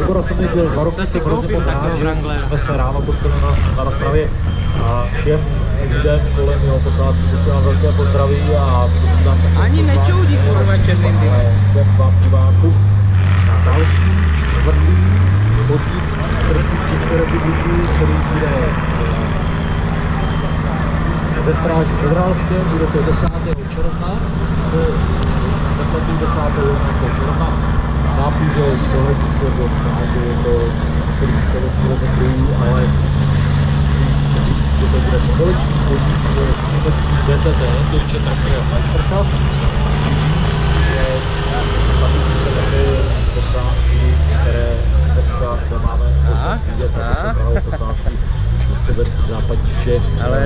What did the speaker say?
Igor jsem byl dva roky, jsem hrozně moc rád, že jsme se ráno potkali na, na rozpravě a všem lidem kolem jeho posádky posílám velké pozdraví a posílám také Ani nečoudí, kurva, černým dymem. všem vám divákům na další čtvrtý podnik srpní České republiky, který bude ve stráži ve Vrálské, bude to 10. června, zakladní 10. června, chápu, že do stráže, je to 40 km, ale že to bude společný tady se také posádky, které to máme, posádky, západní Čech, Ale